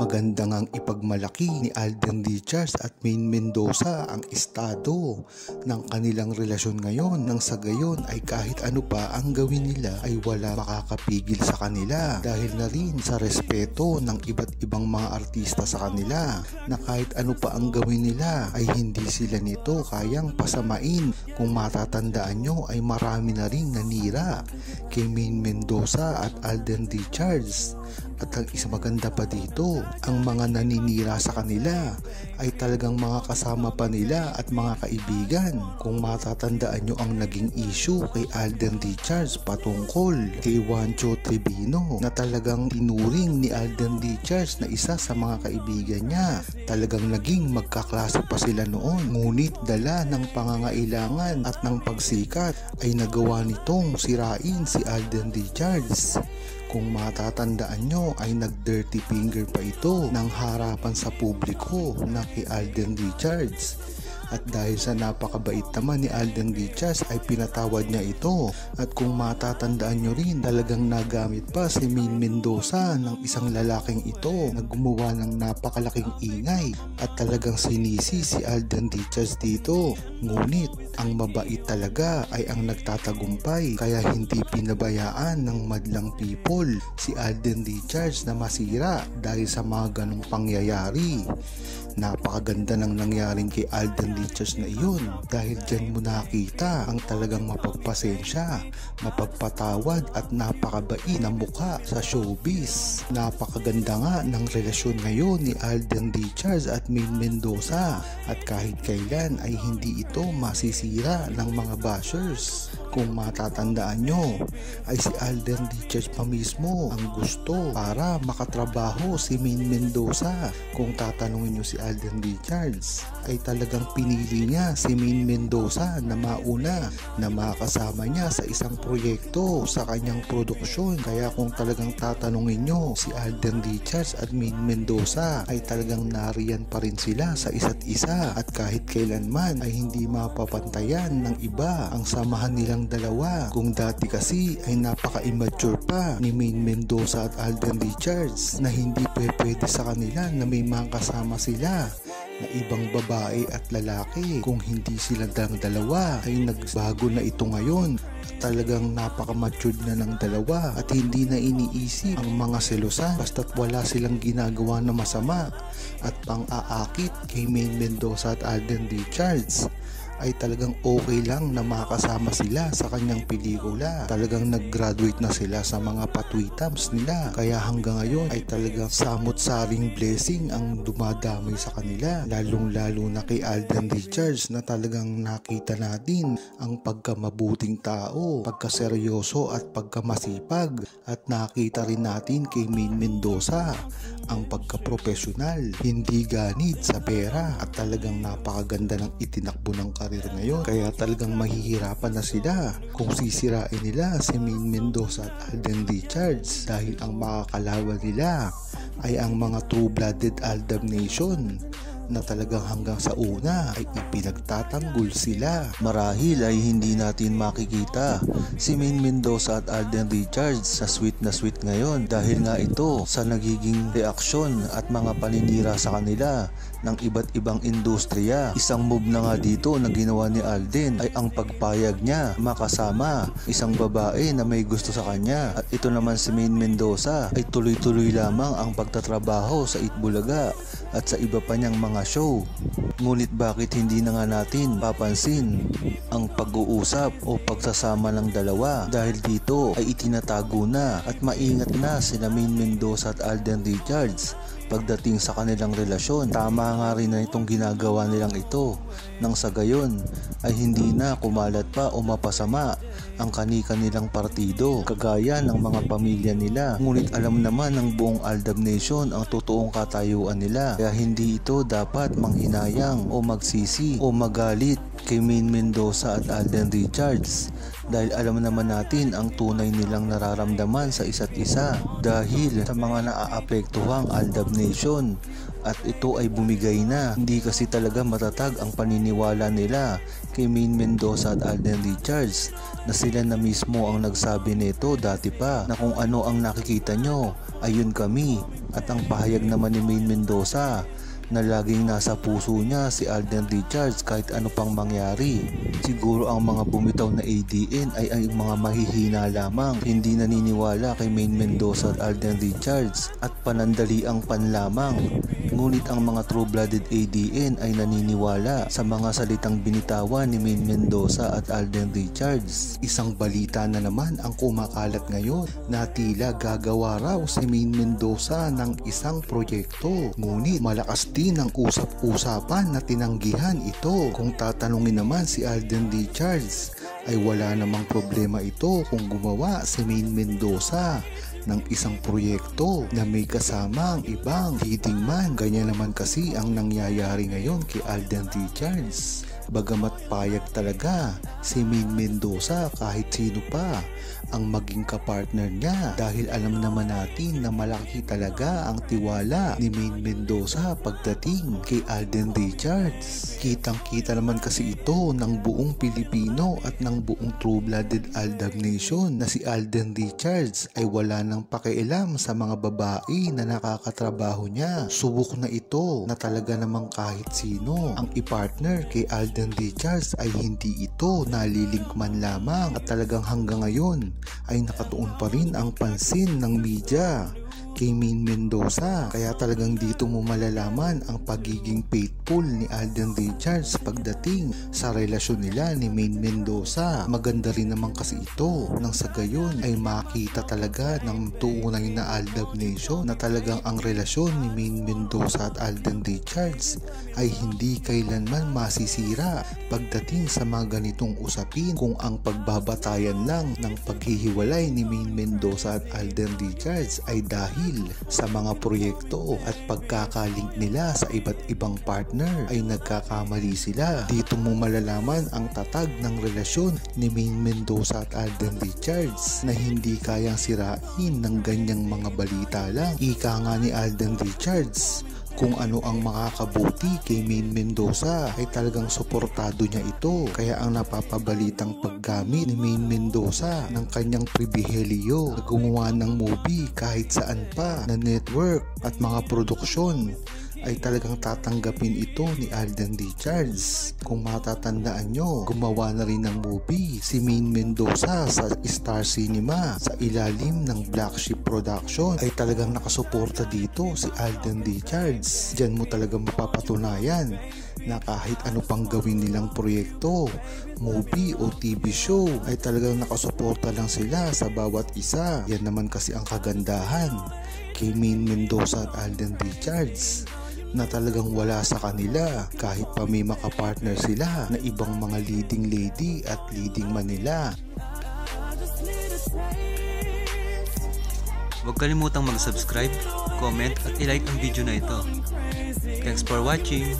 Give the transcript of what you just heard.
Maganda ngang ipagmalaki ni Alden Richards at Maine Mendoza ang estado ng kanilang relasyon ngayon nang sa gayon ay kahit ano pa ang gawin nila ay wala makakapigil sa kanila dahil na rin sa respeto ng iba't ibang mga artista sa kanila na kahit ano pa ang gawin nila ay hindi sila nito kayang pasamain. Kung matatandaan nyo ay marami na rin nanira kay Maine Mendoza at Alden Richards at ang isa maganda pa dito, ang mga naninira sa kanila ay talagang mga kasama pa nila at mga kaibigan. Kung matatandaan nyo ang naging issue kay Alden Richards patungkol kay Juancho Tribino na talagang tinuring ni Alden Richards na isa sa mga kaibigan niya. Talagang naging magkaklase pa sila noon. Ngunit dala ng pangangailangan at ng pagsikat ay nagawa nitong sirain si Alden Richards. Kung matatandaan nyo ay nag-dirty finger pa ito ng harapan sa publiko na kay Alden Richards. At dahil sa napakabait naman ni Alden Richards ay pinatawad niya ito. At kung matatandaan nyo rin talagang nagamit pa si Min Mendoza ng isang lalaking ito na gumawa ng napakalaking ingay at talagang sinisi si Alden Richards dito. Ngunit ang mabait talaga ay ang nagtatagumpay kaya hindi pinabayaan ng madlang people si Alden Richards na masira dahil sa mga ganong pangyayari. Napakaganda ng nangyaring kay Alden Richards na iyon dahil dyan mo nakita ang talagang mapagpasensya, mapagpatawad at napakabait na mukha sa showbiz. Napakaganda nga ng relasyon ngayon ni Alden Richards at Maine Mendoza at kahit kailan ay hindi ito masisira ng mga bashers. Kung matatandaan nyo ay si Alden Richards pa mismo ang gusto para makatrabaho si Maine Mendoza. Kung tatanungin nyo si Alden Richards ay talagang pinili niya si Maine Mendoza na mauna na makasama niya sa isang proyekto sa kanyang produksyon. Kaya kung talagang tatanungin nyo si Alden Richards at Maine Mendoza ay talagang nariyan pa rin sila sa isa't isa at kahit kailanman ay hindi mapapantayan ng iba ang samahan nilang dalawa. Kung dati kasi ay napaka-immature pa ni Maine Mendoza at Alden Richards na hindi pwede sa kanila na may mga kasama sila na ibang babae at lalaki. Kung hindi sila lang dalawa ay nagbago na ito ngayon talagang napaka-matured na ng dalawa at hindi na iniisip ang mga selosan basta't wala silang ginagawa na masama at pang-aakit kay Maine Mendoza at Alden Richards ay talagang okay lang na makasama sila sa kanyang pelikula. Talagang nag-graduate na sila sa mga patwitams nila. Kaya hanggang ngayon ay talagang samot-saring blessing ang dumadamay sa kanila. Lalong-lalo na kay Alden Richards na talagang nakita natin ang pagkamabuting tao, pagkaseryoso at pagkamasipag. At nakita rin natin kay Maine Mendoza ang pagkaprofesional, hindi ganid sa pera at talagang napakaganda ng itinakbo ng karir ngayon. Kaya talagang mahihirapan na sila kung sisirain nila si Maine Mendoza at Alden Richards dahil ang makakalaban nila ay ang mga true-blooded Aldab Nation na talagang hanggang sa una ay ipinagtatanggol sila. Marahil ay hindi natin makikita si Maine Mendoza at Alden Richards sa sweet na sweet ngayon dahil nga ito sa nagiging reaksyon at mga paninira sa kanila ng iba't ibang industriya. Isang move na nga dito na ginawa ni Alden ay ang pagpayag niya makasama isang babae na may gusto sa kanya at ito naman si Maine Mendoza ay tuloy-tuloy lamang ang pagtatrabaho sa Itbulaga at sa iba pa niyang mga show. Ngunit bakit hindi na nga natin papansin ang pag-uusap o pagsasama ng dalawa dahil dito ay itinatago na at maingat na sina Maine Mendoza at Alden Richards pagdating sa kanilang relasyon. Tama nga rin na itong ginagawa nilang ito nang sa gayon ay hindi na kumalat pa o mapasama ang kani-kanilang partido kagaya ng mga pamilya nila. Ngunit alam naman ng buong Aldab Nation ang totoong katayuan nila kaya hindi ito dapat manghinayang o magsisi o magalit kay Maine Mendoza at Alden Richards dahil alam naman natin ang tunay nilang nararamdaman sa isa't isa dahil sa mga naaapektuhang Aldab Nation at ito ay bumigay na. Hindi kasi talaga matatag ang paniniwala nila kay Main Mendoza at Alden Richards na sila na mismo ang nagsabi nito dati pa na kung ano ang nakikita nyo ayun kami at ang pahayag naman ni Main Mendoza na laging nasa puso niya si Alden Richards kahit ano pang mangyari. Siguro ang mga bumitaw na ADN ay ay mga mahihina lamang, hindi naniniwala kay Main Mendoza at Alden Richards at panandali ang panlamang. Ngunit ang mga true-blooded ADN ay naniniwala sa mga salitang binitawan ni Main Mendoza at Alden Richards. Isang balita na naman ang kumakalat ngayon na tila gagawa raw si Main Mendoza ng isang proyekto. Ngunit malakas din ang usap-usapan na tinanggihan ito. Kung tatanungin naman si Alden Richards ay wala namang problema ito kung gumawa si Main Mendoza ng isang proyekto na may kasamang ibang leading man. Ganyan naman kasi ang nangyayari ngayon kay Alden Richards. Bagamat payag talaga si Main Mendoza kahit sino pa ang maging kapartner niya dahil alam naman natin na malaki talaga ang tiwala ni Main Mendoza pagdating kay Alden Richards. Kitang kita naman kasi ito ng buong Pilipino at ng buong true-blooded Aldab Nation na si Alden Richards ay wala nang pakialam sa mga babae na nakakatrabaho niya. Subok na ito na talaga namang kahit sino ang ipartner kay Alden Richards ay hindi ito nalilink man lamang at talagang hanggang ngayon ay nakatuon pa rin ang pansin ng media kay Main Mendoza. Kaya talagang dito mo malalaman ang pagiging faithful ni Alden Richards pagdating sa relasyon nila ni Main Mendoza. Maganda rin naman kasi ito nang sa gayon ay makita talaga ng tunay na Aldab Nation na talagang ang relasyon ni Main Mendoza at Alden Richards ay hindi kailanman masisira pagdating sa mga ganitong usapin kung ang pagbabatayan lang ng paghihiwalay ni Main Mendoza at Alden Richards ay dahil dahil sa mga proyekto at pagkakalink nila sa iba't ibang partner ay nagkakamali sila. Dito mo malalaman ang tatag ng relasyon ni Main Mendoza at Alden Richards na hindi kayang sirain ng ganyang mga balita lang. Ika nga ni Alden Richards kung ano ang makakabuti kay Main Mendoza ay talagang suportado niya ito. Kaya ang napapabalitang paggamit ni Main Mendoza ng kanyang pribihelyo na gumawa ng movie kahit saan pa na network at mga produksyon ay talagang tatanggapin ito ni Alden Richards. Kung matatandaan nyo, gumawa na rin ng movie si Main Mendoza sa Star Cinema sa ilalim ng Black Sheep Production ay talagang nakasuporta dito si Alden Richards. Diyan mo talaga mapapatunayan na kahit ano pang gawin nilang proyekto, movie o TV show ay talagang nakasuporta lang sila sa bawat isa. Yan naman kasi ang kagandahan kay Main Mendoza at Alden Richards na talagang wala sa kanila kahit pa may makapartner sila na ibang mga leading lady at leading man nila. Huwag kalimutang mag-subscribe, comment at ilike ang video na ito. Thanks for watching!